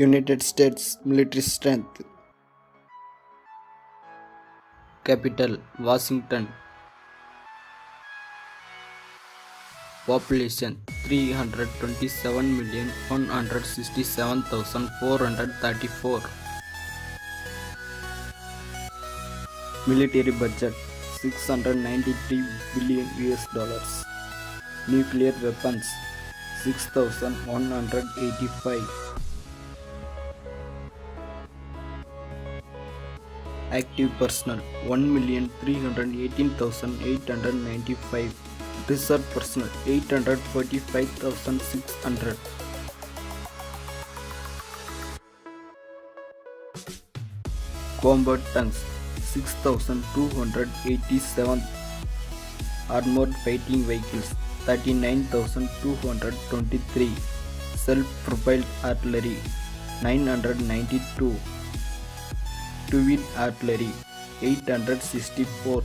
United States military strength. Capital Washington. Population 327,167,434. Military budget 693 billion US dollars. Nuclear weapons 6185. Active personnel 1,318,895. Reserve personnel 845,600. Combat tanks 6,287. Armored fighting vehicles 39,223. Self-propelled artillery 992. Two-wheel artillery 864.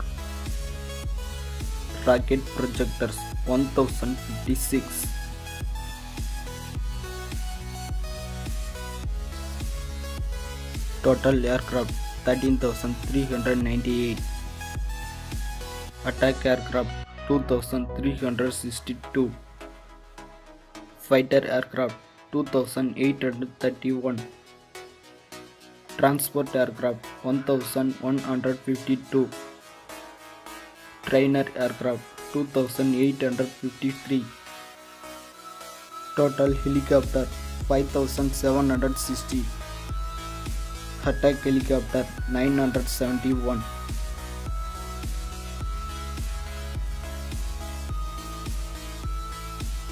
Rocket projectors 1056. Total aircraft 13,398. Attack aircraft 2,362. Fighter aircraft 2,831. Transport aircraft 1152. Trainer aircraft 2853. Total helicopter 5760. Attack helicopter 971.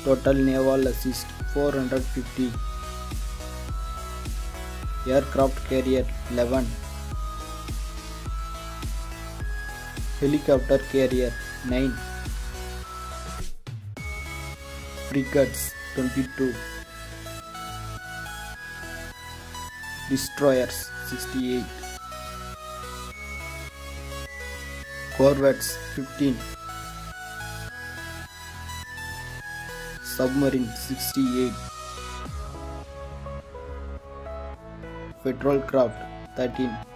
Total naval assist 450. Aircraft carrier 11. Helicopter carrier 9. Frigates 22. Destroyers 68. Corvettes 15. Submarine 68. Patrol craft 13.